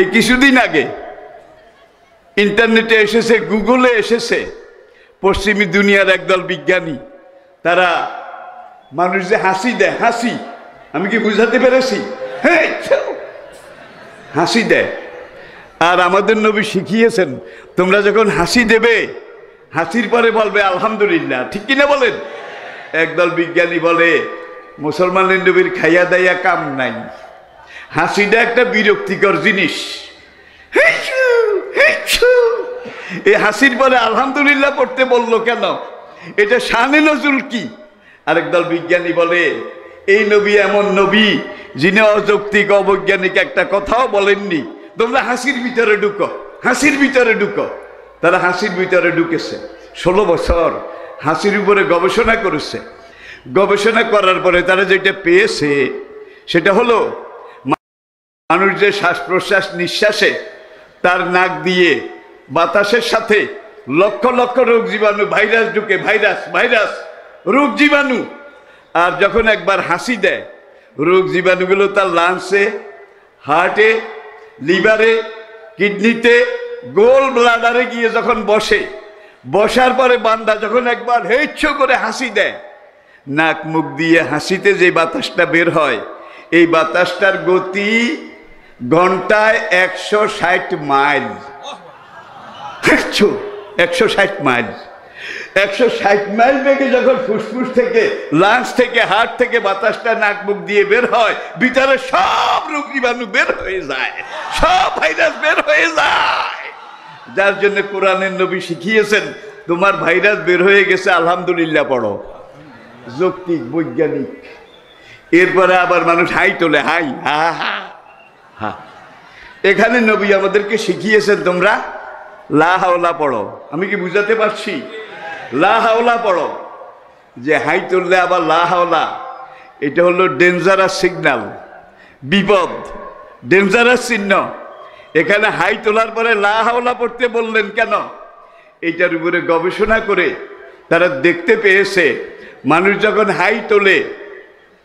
এই কিছুদিন আগে ইন্টারনেটে এসেছে, গুগলে এসেছে, পশ্চিমী দুনিয়ার একদল বিজ্ঞানী। তারা মানুষ যে হাসি দেয়, হাসি, আমি কি বুঝাতে পেরেছি? হাসি দেয়। আর আমাদের নবী শিখিয়েছেন, তোমরা যখন হাসি দেবে, হাসির পরে বলবে, আলহামদুলিল্লাহ। ঠিক কিনা বলেন? একদল বিজ্ঞানী বলে, মুসলমানের নবীর খাইয়া দাইয়া কাম নাই। হাসিটা একটা বিরক্তিকর জিনিস। এই হাসির পরে আলহামদুলিল্লাহ পড়তে বলল কেন? এটা শানে নজরুল কি? আরেকদল বিজ্ঞানী বলে, এই নবী এমন নবী যিনি অযৌক্তিক, অবৈজ্ঞানিক একটা কথাও বলেননি। তোমরা হাসির ভিতরে ঢুকো, হাসির ভিতরে ঢুকো। তারা হাসির ভিতরে ঢুকেছে। ষোলো বছর হাসির উপরে গবেষণা করেছে। গবেষণা করার পরে তারা যেটা পেয়েছে, সেটা হলো মানুষ যে শ্বাস প্রশ্বাস নিঃশ্বাসে তার নাক দিয়ে বাতাসের সাথে লক্ষ লক্ষ রোগ জীবাণু, ভাইরাস ঢুকে, ভাইরাস ভাইরাস, রোগ জীবাণু। আর যখন একবার হাসি দেয়, রোগ জীবাণুগুলো তার লাংসে হার্টে লিভারে কিডনিতে গোল ব্লাডারে গিয়ে যখন বসে, বসার পরে বান্দা যখন একবার হেচ্ছ করে হাসি দেয়, নাক মুখ দিয়ে হাসিতে যে বাতাসটা বের হয়, এই বাতাসটার গতি ঘন্টায় একশো ষাট মাইল। একশো একশো ষাট মাইল। একশো ষাট মাইল বেগে যখন ফুসফুস থেকে লাংস থেকে হার্ট থেকে বাতাসটা নাক মুখ দিয়ে বের হয়, ভিতরে সব রোগ জীবাণু বের হয়ে যায়, সব ভাইরাস বের হয়ে যায়। যার জন্য কোরআনের নবী শিখিয়েছেন, তোমার ভাইরাস বের হয়ে গেছে, আলহামদুলিল্লাহ পড়ো। যৌক্তিক, বৈজ্ঞানিক। এরপরে আবার মানুষ হাই তোলে, হাই হা হা। হা এখানে নবী আমাদেরকে শিখিয়েছেন তোমরা, লা হাওলা পড়ো। আমি কি বুঝাতে পারছি? লা হাওলা পড়ো। যে হাই তুললে আবার লা হাওলা, এটা হলো ডেঞ্জারাস সিগন্যাল বিপদ ডেঞ্জারাস চিহ্ন। এখানে হাই তোলার পরে লা হাওলা পড়তে বললেন কেন? এটার উপরে গবেষণা করে তারা দেখতে পেয়েছে, মানুষ যখন হাই তোলে,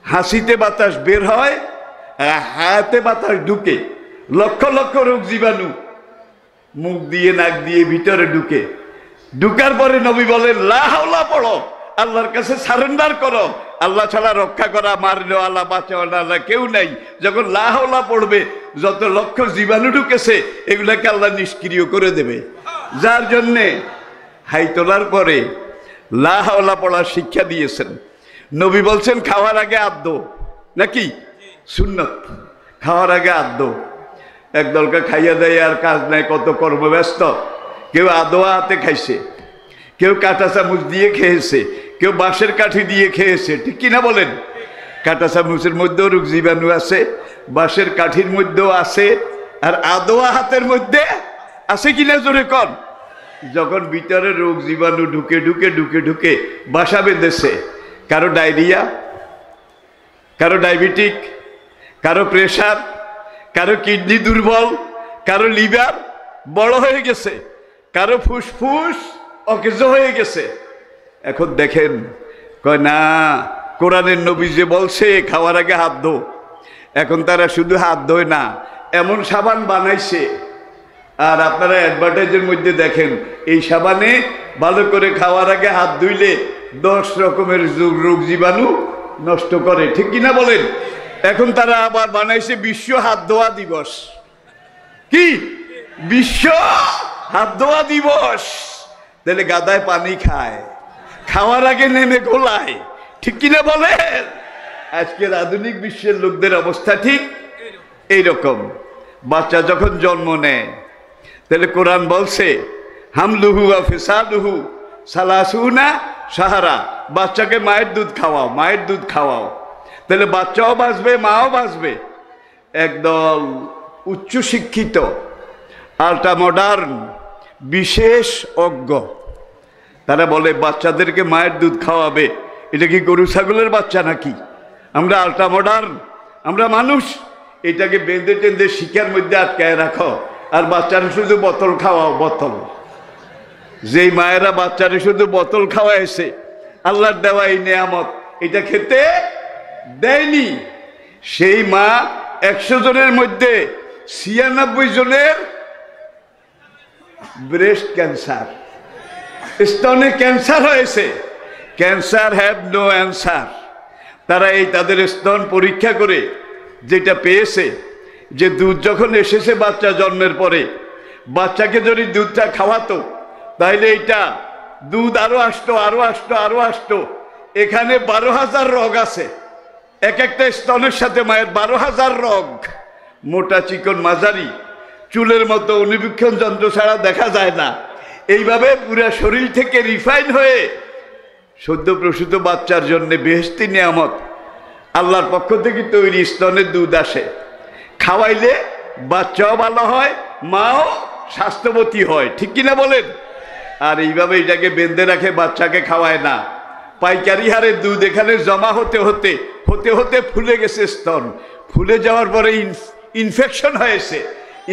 হাসিতে বাতাস বের হয় হাতে বাতাস ঢুকে, লক্ষ লক্ষ রোগ জীবাণু, মুখ দিয়ে, নাক দিয়ে, ভিতরে ঢুকে। ঢুকার পরে নবী বলেন লাহাওলা পড়ো। আল্লাহর কাছে সারেন্ডার করো। আল্লাহ ছাড়া রক্ষা করা, মারলো আল্লাহ বাঁচানো আল্লাহ কেউ নাই। যখন লাহাওলা পড়বে, যত লক্ষ জীবাণু ঢুকেছে, এগুলাকে আল্লাহ নিষ্ক্রিয় করে দেবে। যার জন্যে হাই তোলার পরে লাহাওলা পড়ার শিক্ষা দিয়েছেন। নবী বলছেন, খাওয়ার আগে আদ্য নাকি? সুন্নত। খাওয়ার আগে আদ্য একদলকে খাইয়া দেয় আর কাজ নাই, কত কর্মব্যস্ত। কেউ আদোয়া হাতে খাইছে, কেউ কাঁটা চামচ দিয়ে খেয়েছে, কেউ বাঁশের কাঠি দিয়ে খেয়েছে, ঠিক কিনা বলেন? কাঁটা চামচের মধ্যেও রোগ জীবাণু আছে, বাঁশের কাঠির মধ্যেও আছে, আর আদোয়া হাতের মধ্যে আছে কিনা জোরে কন? যখন ভিতরে রোগ জীবাণু ঢুকে ঢুকে ঢুকে ঢুকে বাসা বেঁধেছে, কারও ডায়রিয়া, কারও ডায়াবেটিক কারও প্রেশার কারও কিডনি দুর্বল, কারও লিভার বড় হয়ে গেছে, কারও ফুসফুস অকেজ হয়ে গেছে। এখন দেখেন, কয়, না, কোরআনের নবী যে বলছে, খাওয়ার আগে হাত ধো। এখন তারা শুধু হাত ধোয় না, এমন সাবান বানাইছে। আর আপনারা অ্যাডভার্টাইজের মধ্যে দেখেন, এই সাবানে ভালো করে খাওয়ার আগে হাত ধুইলে দশ রকমের রোগ- জীবাণু নষ্ট করে। ঠিক কিনা বলেন? এখন তারা আবার বানাইছে বিশ্ব হাত ধোয়া দিবস। কি? বিশ্ব হাত ধোয়া দিবস। তাহলে গাদায় পানি খায়। খাওয়ার আগে নেমে গোলায়। ঠিক কিনা বলেন? আজকের আধুনিক বিশ্বের লোকদের অবস্থা ঠিক এইরকম। বাচ্চা যখন জন্ম নেয়, তাহলে কোরআন বলছে, হামলুহু ফিসালুহু সালাসুনা সাহারা বাচ্চাকে মায়ের দুধ খাওয়াও, মায়ের দুধ খাওয়াও। তাহলে বাচ্চাও বাঁচবে, মাও বাঁচবে। একদল উচ্চশিক্ষিত আল্ট্রা মডার্ন, বিশেষ অজ্ঞ। তারা বলে, বাচ্চাদেরকে মায়ের দুধ খাওয়াবে। এটা কি গরু, ছাগলের বাচ্চা নাকি? আমরা আল্ট্রা মডার্ন, আমরা মানুষ। এটাকে বেঁধে টেঁধে শিকার মধ্যে আটকায় রাখো। আর বাচ্চারা শুধু বোতল খাওয়াও, বোতল। যেই মায়েরা বাচ্চারা শুধু বোতল খাওয়াইছে, আল্লাহর দেওয়া এই নেয়ামত, এটা খেতে দেয়নি। সেই মা একশো জনের মধ্যে ছিয়ানব্বই জনের ব্রেস্ট ক্যান্সার স্তনে ক্যান্সার হয়েছে। ক্যান্সার হ্যাভ নো অ্যান্সার তারা এই তাদের স্তন পরীক্ষা করে যেটা পেয়েছে, যে দুধ যখন এসেছে বাচ্চা জন্মের পরে, বাচ্চাকে যদি দুধটা খাওয়াতো, তাহলে এইটা দুধ আরও আসতো আরও আসতো আরও আসতো। এখানে বারো হাজার রোগ আছে। এক একটা স্তনের সাথে মায়ের বারো হাজার রগ। মোটা চিকন মাঝারি, চুলের মতো অনুবীক্ষণ যন্ত্র ছাড়া দেখা যায় না। এইভাবে পুরা শরীর থেকে রিফাইন হয়ে সদ্য প্রসূত বাচ্চার জন্য বেহস্তি নিয়ামত আল্লাহর পক্ষ থেকে তৈরি স্তনের দুধ আসে। খাওয়াইলে বাচ্চাও ভালো হয়, মাও স্বাস্থ্যবতী হয়। ঠিক কিনা বলেন? আর এইভাবে এটাকে বেঁধে রাখে, বাচ্চাকে খাওয়ায় না। পাইকারি হারে দুধ এখানে জমা হতে হতে হতে হতে ফুলে গেছে স্তন। ফুলে যাওয়ার পরে ইনফেকশন হয়েছে।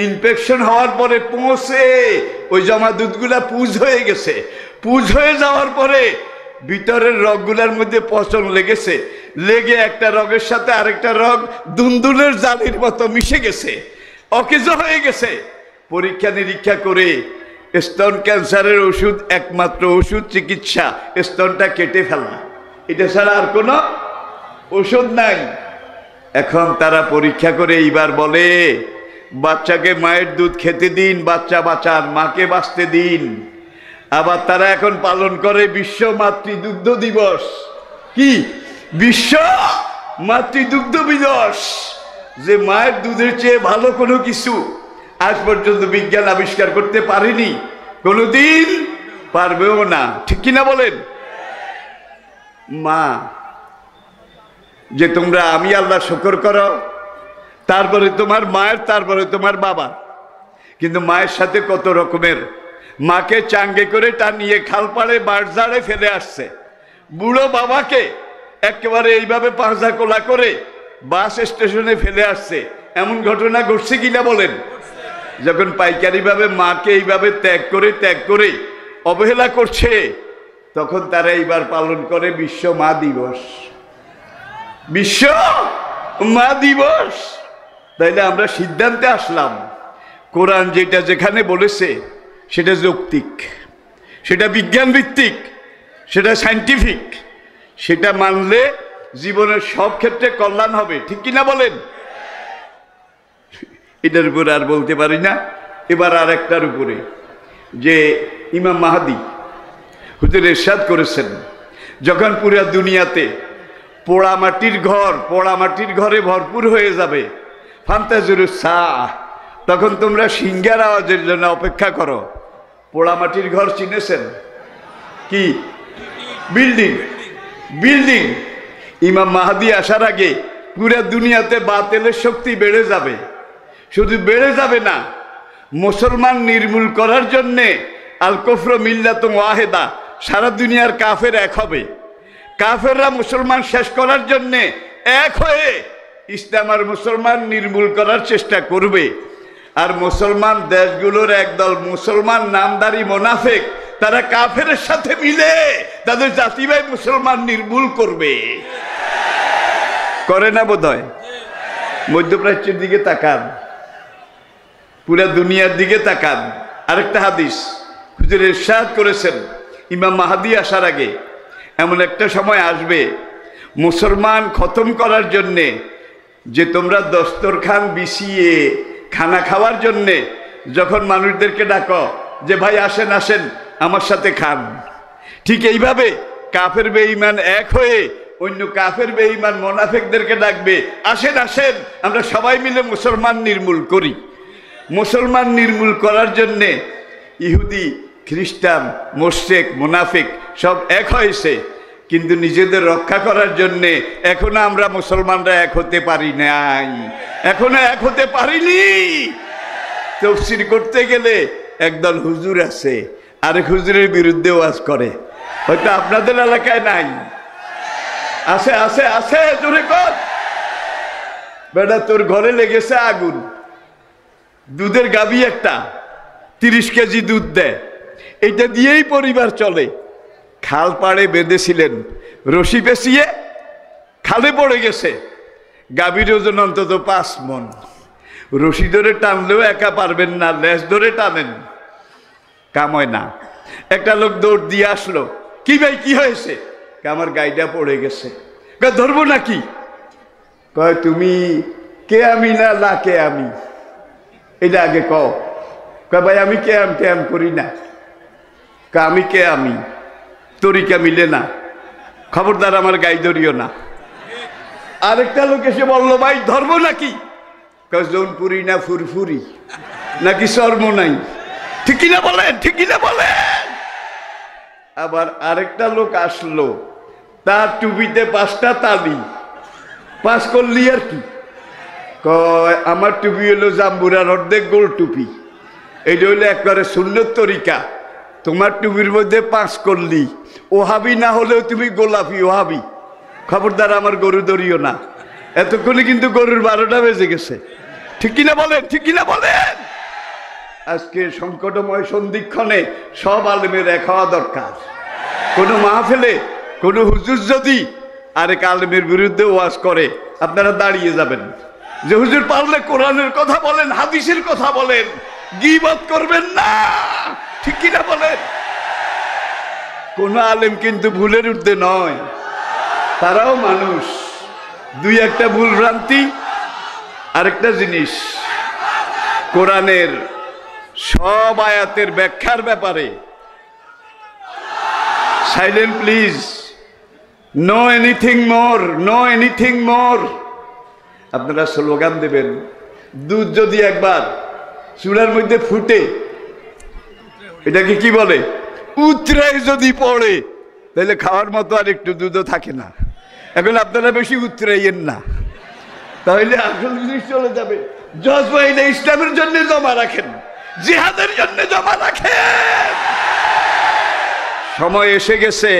ইনফেকশন হওয়ার পরে পৌঁছে ওই জমা দুধগুলা পুজ হয়ে গেছে। পুজ হয়ে যাওয়ার পরে ভিতরের রগগুলার মধ্যে পচন লেগেছে। লেগে একটা রগের সাথে আরেকটা রগ দুন্দুলের জালির মতো মিশে গেছে। অকেজ হয়ে গেছে। পরীক্ষা নিরীক্ষা করে স্তন ক্যান্সারের ওষুধ একমাত্র ওষুধ চিকিৎসা। স্তনটা কেটে ফেলা। এটা ছাড়া আর কোনো ওষুধ নাই। এখন তারা পরীক্ষা করে এইবার বলে, বাচ্চাকে মায়ের দুধ খেতে দিন, বাচ্চা বাঁচান মাকে বাঁচতে দিন। আবার তারা এখন পালন করে বিশ্ব মাতৃদুগ্ধ দিবস। কি? বিশ্ব মাতৃদুগ্ধ দিবস। যে মায়ের দুধের চেয়ে ভালো কোনো কিছু আজ পর্যন্ত বিজ্ঞান আবিষ্কার করতে পারেনি। কোনোদিন পারবেও না। ঠিক কিনা বলেন? মা, যে তোমরা আমি আল্লাহ শকর করো, তারপরে তোমার মায়ের, তারপরে তোমার বাবা কিন্তু মায়ের সাথে কত রকমের? মাকে চাঙ্গে করে টানিয়ে খাল পাড়ে বাড়জাড়ে ফেলে আসছে। বুড়ো বাবাকে একেবারে এইভাবে পাঁচা কোলা করে বাস স্টেশনে ফেলে আসছে। এমন ঘটনা ঘটছে কিনা বলেন? যখন পাইকারিভাবে মাকে এইভাবে ত্যাগ করে ত্যাগ করে অবহেলা করছে, তখন তারা এইবার পালন করে বিশ্ব মা দিবস। বিশ্ব মা দিবস। তাইলে আমরা সিদ্ধান্তে আসলাম, কোরআন যেটা যেখানে বলেছে, সেটা যৌক্তিক, সেটা বিজ্ঞান ভিত্তিক সেটা সাইন্টিফিক সেটা মানলে জীবনের সব ক্ষেত্রে কল্যাণ হবে। ঠিক কিনা বলেন? এটার উপরে আর বলতে পারি না। এবার আর একটার উপরে। যে ইমাম মাহাদি হুজুর এরশাদ করেছেন, যখন পুরা দুনিয়াতে পোড়া মাটির ঘর পোড়া মাটির ঘরে ভরপুর হয়ে যাবে, ফান্তাজুরু সাহ, তখন তোমরা সিঙ্গার আওয়াজের জন্য অপেক্ষা করো। পোড়া মাটির ঘর চিনেছেন? কি? বিল্ডিং। বিল্ডিং। ইমাম মাহাদি আসার আগে পুরা দুনিয়াতে বাতেলের শক্তি বেড়ে যাবে। শুধু বেড়ে যাবে না, মুসলমান নির্মূল করার জন্যে আল কফর মিল্লাত ওয়াহেদা সারা দুনিয়ার কাফের এক হবে। কাফেররা মুসলমান শেষ করার জন্যে এক হয়ে ইসলাম আর মুসলমান নির্মূল করার চেষ্টা করবে। আর মুসলমান দেশগুলোর একদল মুসলমান নামদারি মোনাফেক, তারা কাফের সাথে মিলে তাদের জাতিভাই মুসলমান নির্মূল করবে। করে না বোধ হয় মধ্যপ্রাচ্যের দিকে তাকান। পুরা দুনিয়ার দিকে তাকান। আরেকটা হাদিস, হুজুর ইরশাদ করেছেন, ইমাম মাহাদি আসার আগে। এমন একটা সময় আসবে, মুসলমান খতম করার জন্যে, যে তোমরা দস্তরখান বিছিয়ে খানা খাওয়ার জন্যে যখন মানুষদেরকে ডাকো, যে ভাই আসেন আসেন, আমার সাথে খান। ঠিক এইভাবে কাফের বেঈমান এক হয়ে অন্য কাফের বেঈমান মোনাফেকদেরকে ডাকবে, আসেন আসেন, আমরা সবাই মিলে মুসলমান নির্মূল করি। মুসলমান নির্মূল করার জন্যে ইহুদি, খ্রিস্টান, মোশেক, মুনাফিক সব এক হয়েছে। কিন্তু নিজেদের রক্ষা করার জন্যে এখনও আমরা মুসলমানরা এক হতে পারি নাই। এখনও এক হতে পারিনি। তফসির করতে গেলে একদল হুজুর আছে, আরেক হুজুরের বিরুদ্ধে ওয়াজ করে। হয়তো আপনাদের এলাকায় নাই। আছে আছে আছে তোর ঘরে লেগেছে আগুন। দুধের গাবি একটা, তিরিশ কেজি দুধ দেয়। এটা দিয়েই পরিবার চলে। খাল পাড়ে বেঁধেছিলেন, রশি পেঁচিয়ে খালে পড়ে গেছে। গাভীর ওজন অন্তত পাঁচ মন। রশি ধরে টানলেও একা পারবেন না, লেজ ধরে টানেন। কাম হয় না। একটা লোক দৌড় দিয়ে আসলো, কি ভাই, কি হয়েছে? আমার গাইডা পড়ে গেছে। ধরবো নাকি? কয়, তুমি কে আমি না না কে আমি? এটা আগে কও। ভাই, আমি কে আম কে আম করি না? আমি কে আমি? তরিকা মিলে না? খবরদার আমার গাই ধরিও না। আরেকটা লোক এসে বলল, ভাই ধর্ম নাকি? জৌনপুরি না ফুরফুরি? নাকি চর্ম নাই? ঠিক না বলেন ঠিক না বলেন। আবার আরেকটা লোক আসলো তার টুপিতে পাঁচটা তালি পাস করলি আর কি? কয়, আমার টুপি হলো জাম্বুরার অর্ধেক গোল টুপি। এইটা হলো একবারে সুন্দর তরিকা। তোমার টুপির মধ্যে পাঁচ করলি। ওহাবি না হলেও তুমি গোলাপি ওহাবি। খবরদার, আমার গরু দরিও না। এতক্ষণে কিন্তু গরুর বারোটা বেজে গেছে। ঠিক কিনা বলেন, ঠিক কিনা বলেন? আজকে সংকটময় সন্ধিক্ষণে সব আলেমের এক হওয়া দরকার। কোনো মাহফিলে, কোনো হুজুর যদি আরেক আলেমের বিরুদ্ধে ওয়াজ করে, আপনারা দাঁড়িয়ে যাবেন। যে হুজুর পারলে কোরআনের কথা বলেন, হাদিসের কথা বলেন, গিবত করবেন না। ঠিক কিনা বলেন? কোন আলেম কিন্তু ভুলের ঊর্ধ্বে নয়। তারাও মানুষ। দুই একটা ভুল ভ্রান্তি, আরেকটা জিনিস। কোরআনের সব আয়াতের ব্যাখ্যার ব্যাপারে। Silent please. No anything more no anything more আপনারা স্লোগান দেবেন, দুধ যদি একবার চুলার মধ্যে ফুটে, এটাকে কি বলে? উতরাই যদি পড়ে, তাহলে খাওয়ার মতো আর একটু দুধও থাকে না। এখন আপনারা বেশি উতরাইয়েন না। তাহলে আসল জিনিস চলে যাবে। জজবাইলে ইসলামের জন্য জমা রাখেন, জিহাদের জন্য জমা রাখেন। সময় এসে গেছে।